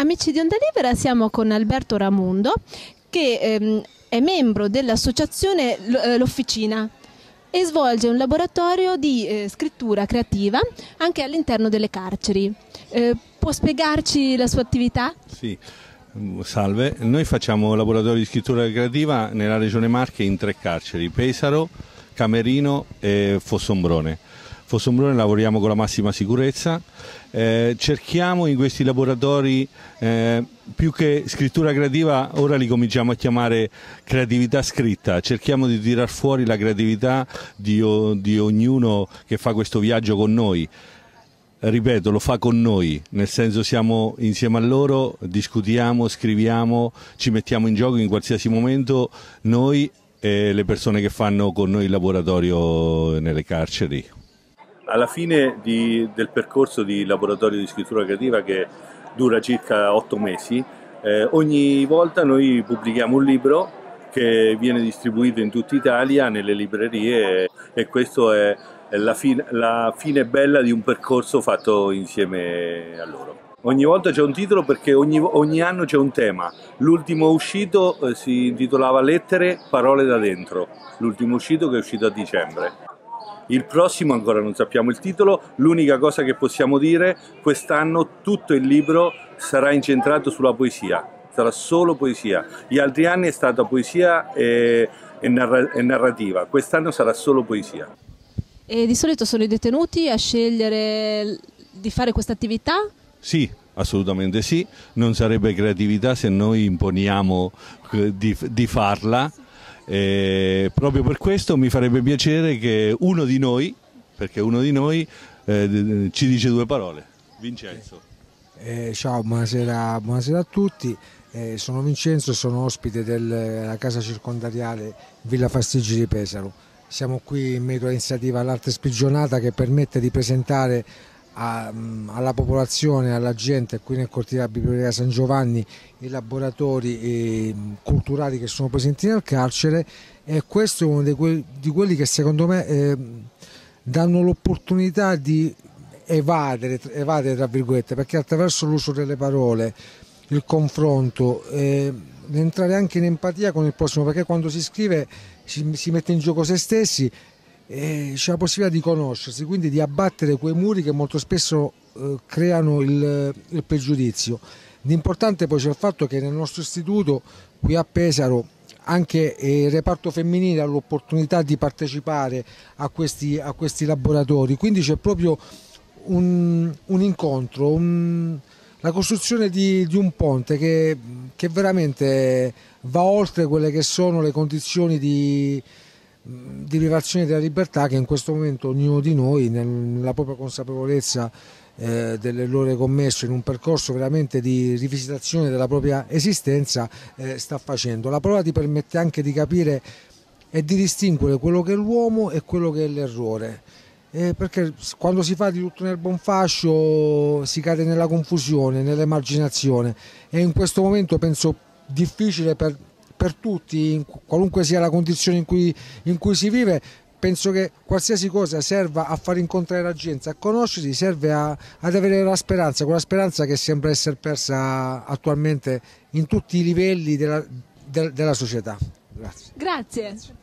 Amici di Onda Libera siamo con Alberto Ramundo che ehm, è membro dell'associazione eh, L'Officina e svolge un laboratorio di eh, scrittura creativa anche all'interno delle carceri. Eh, può spiegarci la sua attività? Sì, salve. Noi facciamo laboratorio di scrittura creativa nella regione Marche in tre carceri, Pesaro, Camerino e Fossombrone Fossombrone lavoriamo con la massima sicurezza, eh, cerchiamo in questi laboratori eh, più che scrittura creativa, ora li cominciamo a chiamare creatività scritta, cerchiamo di tirar fuori la creatività di, di ognuno che fa questo viaggio con noi. Ripeto, lo fa con noi, nel senso siamo insieme a loro, discutiamo, scriviamo, ci mettiamo in gioco in qualsiasi momento noi e le persone che fanno con noi il laboratorio nelle carceri alla fine di, del percorso di laboratorio di scrittura creativa che dura circa otto mesi, eh, ogni volta noi pubblichiamo un libro che viene distribuito in tutta Italia nelle librerie e questa è, è la, fine, la fine bella di un percorso fatto insieme a loro. Ogni volta c'è un titolo perché ogni, ogni anno c'è un tema. L'ultimo uscito eh, si intitolava Lettere, parole da dentro. L'ultimo uscito che è uscito a dicembre. Il prossimo ancora non sappiamo il titolo, l'unica cosa che possiamo dire, quest'anno tutto il libro sarà incentrato sulla poesia, sarà solo poesia. Gli altri anni è stata poesia e, e, narra, e narrativa, quest'anno sarà solo poesia. E di solito sono i detenuti a scegliere di fare questa attività? Sì, assolutamente sì, non sarebbe creatività se noi imponiamo eh, di, di farla e proprio per questo mi farebbe piacere che uno di noi, perché uno di noi eh, ci dice due parole. Vincenzo. Eh, ciao, buonasera, buonasera, a tutti. Eh, sono Vincenzo, sono ospite della casa circondariale Villa Fastiggi di Pesaro. Siamo qui in merito all'iniziativa all'arte spigionata che permette di presentare a, mm, alla popolazione, alla gente qui nel cortile della Biblioteca San Giovanni i laboratori eh, culturali che sono presenti nel carcere e questo è uno que di quelli che secondo me eh, danno l'opportunità di evadere, evadere tra virgolette perché attraverso l'uso delle parole il confronto eh, entrare anche in empatia con il prossimo perché quando si scrive si, si mette in gioco se stessi c'è la possibilità di conoscersi, quindi di abbattere quei muri che molto spesso eh, creano il, il pregiudizio. L'importante poi c'è il fatto che nel nostro istituto, qui a Pesaro, anche il reparto femminile ha l'opportunità di partecipare a questi, a questi laboratori, quindi c'è proprio un, un incontro, un, la costruzione di, di un ponte che, che, veramente va oltre quelle che sono le condizioni di, di privazione della libertà che in questo momento ognuno di noi nella propria consapevolezza eh, dell'errore commesso in un percorso veramente di rivisitazione della propria esistenza eh, sta facendo. La prova ti permette anche di capire e di distinguere quello che è l'uomo e quello che è l'errore. Eh, perché quando si fa di tutto nel buon fascio si cade nella confusione, nell'emarginazione e in questo momento penso difficile per per tutti, qualunque sia la condizione in cui, in cui si vive, penso che qualsiasi cosa serva a far incontrare la gente, a conoscersi, serve a, ad avere la speranza, quella speranza che sembra essere persa attualmente in tutti i livelli della, de, della società. Grazie. Grazie.